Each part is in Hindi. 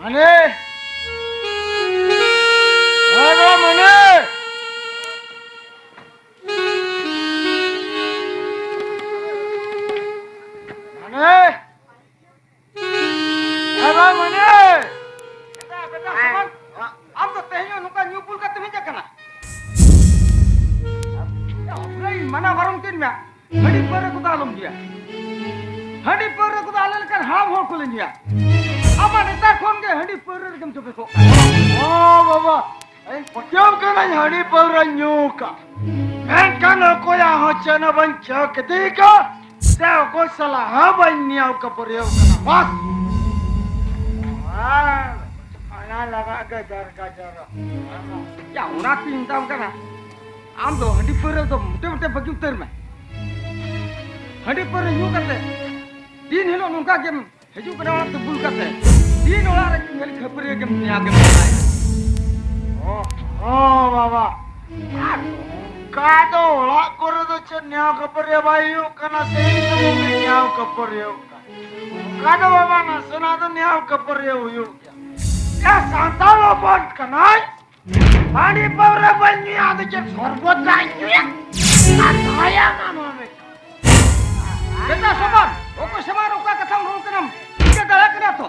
Mane! Mana Mane! Mane! Mana Mane! Beta, beta, suman. Am to tehyo nuka nyupul ka tumhi ya, mana warung tin ya? Hadi pura kudalum dia. Hadi pura kudalal kan ham ho dia. ನಿಂತಾಕೊಂಡ್ಗೆ ಹಣಿ ಪೌರ ಗಮನಿಸಬೇಕು ಪಕ್ಯೋಕನ ಹಣಿ ಪೌರ ನ್ಯೂಕ ಕನ ಕೋಯ ಹೊಚ್ಚನ ಬಂಚ ಕದೀಕ ದೇವ ಕೋಸಲ ಹಬನ್ನಿ ಅವಕ ಪರ್ಯೋಕನ ವಾಸ್ आम तो हड्डी पर तो मोटे मोटे बगी उतर में हड्डी पर यूँ करते तीन हिलो उनका गेम हजू करने वाला तो भूल करते तीन ओला रखी मेरी छपरी के आगे बनाए ओ ओ बाबा ಕಾದು ಒಳ ಕೊರದಚ್ಚ ನ್ಯಾವ ಕಪ್ಪರ್ಯವ ಇವು ಕನಸೆ ನ್ಯಾವ ಕಪ್ಪರ್ಯವ ಕಾದ ಬಾಬಾ ನಸನಾದ ನ್ಯಾವ ಕಪ್ಪರ್ಯವ ಇವು ಯಾ ಸಾಂತಾಳ ಬಂದ್ ಕನಾಯ್ ಪಾಣಿ ಪೌರ ಬನ್ನಿ ಅದಕ್ಕೆ ಸ್ವರ್ಗೋದ್ ನಾಯ ನಾನು ಸಮಾನ್ ಒಕ್ಕ ಸಮಾನ್ ಒಕ್ಕ ಕಥಾ ನೋಡ್ತಾನಂ ಈಗ ದಳಕನ ತೋ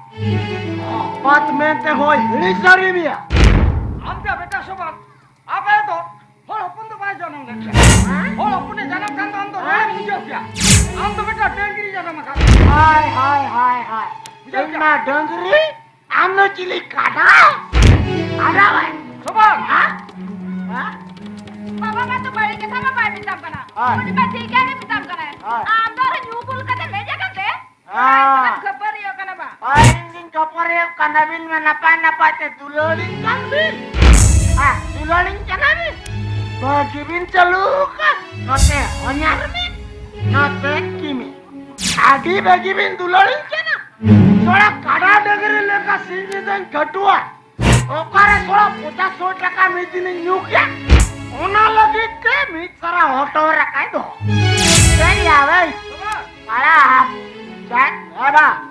Apartmente hoy, Lizarimia. Amja beta sobat, apa itu? Hol pun tu baik jangan leksa. Hol pun ni jangan kan tuan tu jangan hijau ya. Am tu beta dengkiri jangan makan. Hai hai hai hai. Jangan dengkiri, am no cili kata. Ada apa? Sobat. Ha? Ha? বাবা মা তো বাড়িকে থাকা পায় পিতাম কানা ওনি বাচ্চা কে পিতাম কানা আমরা নিউ কলকাতা লে জায়গাতে হ্যাঁ Orang copor ya kanabin menapa napa teh dulolin kambin. Ah, dulolin kanabin. Bagibin celuka, note onyarmin, note kimi. Adi bagibin dulolin kena. Sola kada negeri leka sini dan gatua. Okara sola puta sot leka mejini nyukya. Una lagi ke mitsara hoto rakai do. Jadi ya, apa? Malah, cek, ya, apa?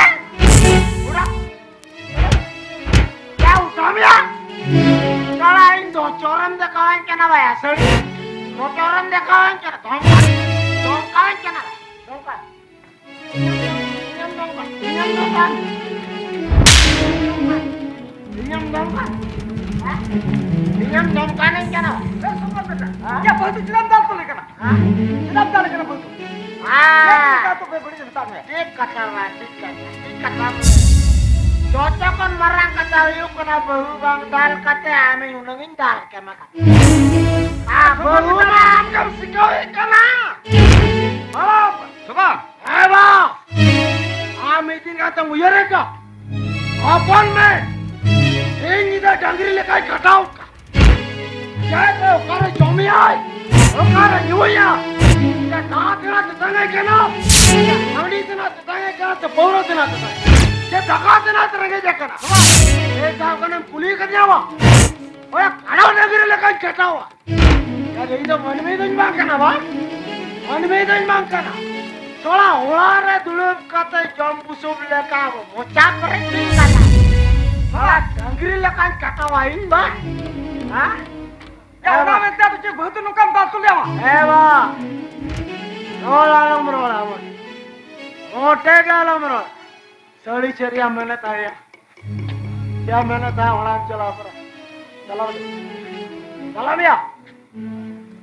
क्या उठा मिया चला इन दो चोरम देखावन केना भाई असड़ी दो चोरम देखावन केना धोंका धोंकावन केना धोंका नियम धोंका नियम धोंका नियम धोंका हाँ? नियम धोंका नहीं केना सोमन बेटा हाँ? क्या बहुत चिराम दाल तो लेकर हाँ? चिराम दाल लेकर बहुत हाँ। तो बड़ी जनता में ठीक lah, ठीक kata, ठीक kata. Cocok kan marang kata kena baru bang dal kata ame unangin dal kema kata. Ah, baru bang kam sikoi kena. Halo, Soman heba. Ame din kata muyare ka. Apon me. Ini dah dangri lekai katau ka. Jadi okara jomi ay. Okara nyuya. Ya kah kena tetangga kena. Nani tena tetangga kena te poro tena tetangga. ये धक्का देना तरंगे पुलिस करवा ओए खड़ा नगर लगा चटावा यार ये तो मन में दन मांग करना बा मन में दन मांग करना सोला होणार दुळप काते जंपू सोब लका मोचा करे की काना हा डंगरी लका चटावा इन बा? हा? एवढा म्हणता तुझे भूत नुकाम दासू द्यावा. ए बा. रोला नंबर रोला मोठे गाला नंबर रोला सड़ी चरिया मेहनत आया क्या मेहनत है वड़ा चला पर चला बे। चला भैया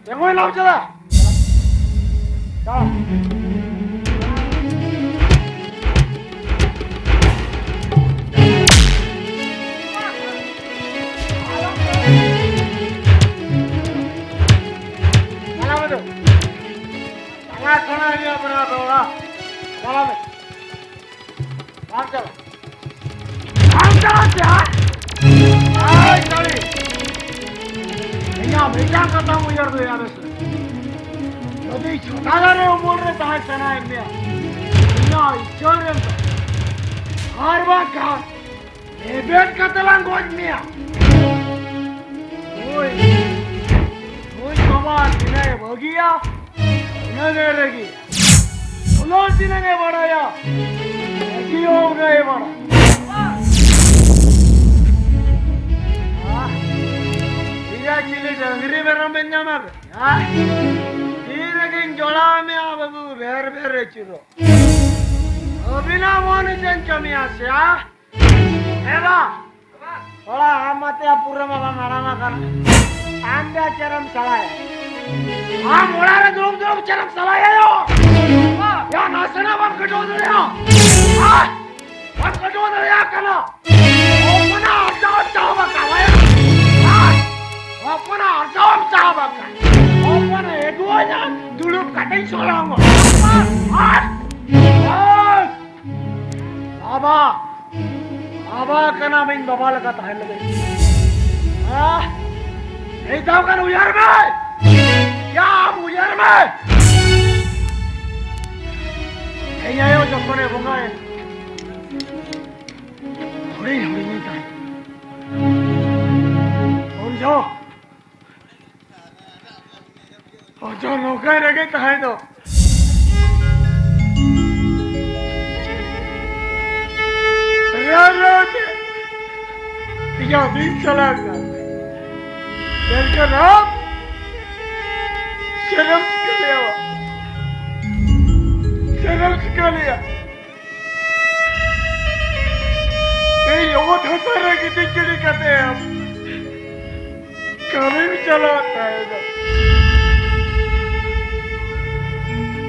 देखो ही लाभ चला चलो खत्म हो यार दो यार इसमें अभी छोटा रहे हो बोल रहे था सना इंडिया ना इचोरे हर बार कहा बेट का तलांग गोज मिया ओए ओए कमाल दिने भगिया न दे लगी उलोट दिने बड़ा या dengri beram benjamar. Ya. Ini kan jola me abu ber ber ciro. Abina mone jan kami asya. Eva. Ola amate apura mama marama kan. Anda ceram salah. Ah mula re drum drum ceram salah ya yo. Ya nasana bam kato dulu ya. ಒಬ್ಬನ ಅರ್ಧವನ್ ಸಾವಕ ಒಬ್ಬನ ಎದುವನ ದುಳು ಕಟೈ ಸೋಲಂಗ ಬಾಬಾ ಬಾಬಾ ಕನ ಮೈನ್ ಬಾಬಾ ಲಗ ತಾಹಲ್ ಲಗ ಆ এই দাও কেন উয়ার মে ইয়া উয়ার মে এই আয়ো যখন ভোগায় হরিণ হরিণ তাই 我们走。और जो नौका रखे कहा तो? या दिन चला गया नाम शर्म लिया शर्म का लिया ये हंसा रहे कितनी चिड़ी चला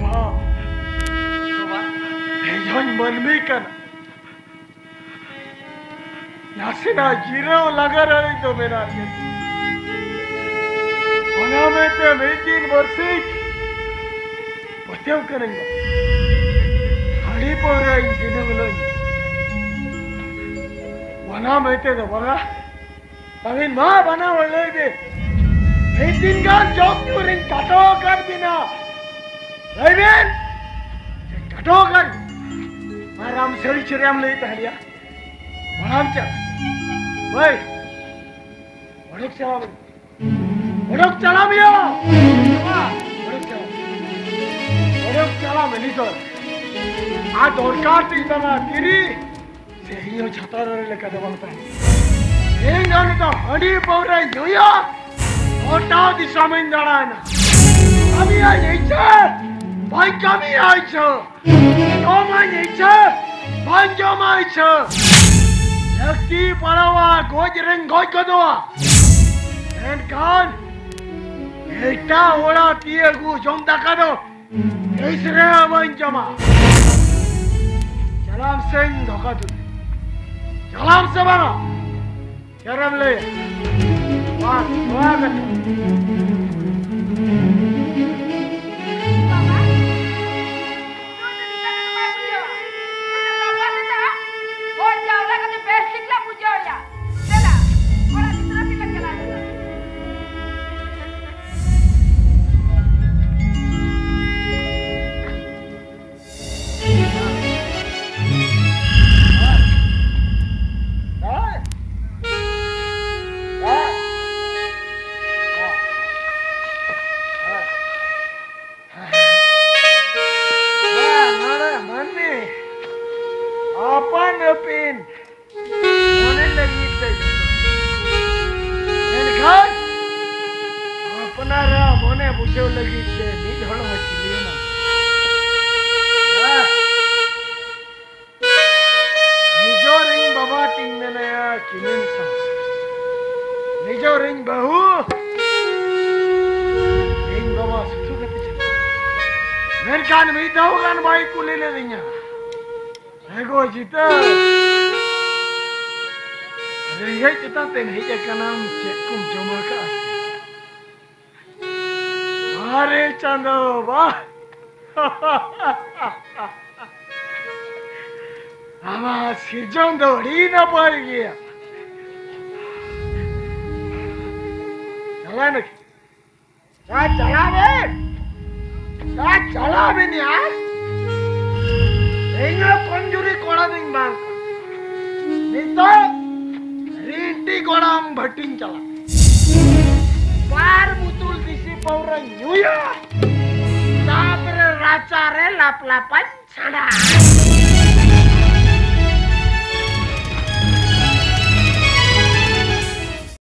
माँ हे? जन मन भी कर। यहाँ ना ज़ीरो लगा रही तो मेरा होना में तो मैं तीन वर्ष बचाव करेंगे। हड़ी पर रही जिन्हें मिलो वना में तो बना Kawin ma bana wala de. Hey din gan job turin kato kar bina. Raven. Kato kar. Maram seri chiram le tahliya. Maram cha. Woi. Odok chala. Odok chala miyo. Odok chala. Odok chala meni sir. आ दरकार थी ఏంగనుక హడి పౌర యుయ ఓటాది సమయం దడాన আমি আইছে ভাই কামি আইছে তোমায় আইছে ভাই জমাইছে একটি পারাওয়া গোজ রেং গোজ কদোয়া এন্ড কান এটা ওরা দিয়ে গু জম দেখানো এইসরে আমার জমা সালাম সিং ধোকা তুলে সালাম সে বানা Чаравле. Ваш, вагон. લીજો રિંગ બહુ રિંગ બહુ સુસુ કે પીછે મેર કાન મી દઉ કાન ભાઈ કુલે ले દઈયા એગો જીત રિંગ હે ચતા તે નહીં કે કનામ ચેકુમ જમા કા અરે ચંદો વાહ આમાં સિરજણ દોડી ન પડી ગયા ચલા નથી ચા ચલાવે ચા ચલાવે ને આ એના પંજુરી કોળા દિંગ માંગ નીતો રીંટી કોળામ ભટ્ટીન ચલા પાર મુતુલ દિસી પૌર ન્યુયા તાપરે રાચારે લાપલાપન છડા